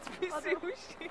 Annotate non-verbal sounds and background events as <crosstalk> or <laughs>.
Que <laughs> sushi.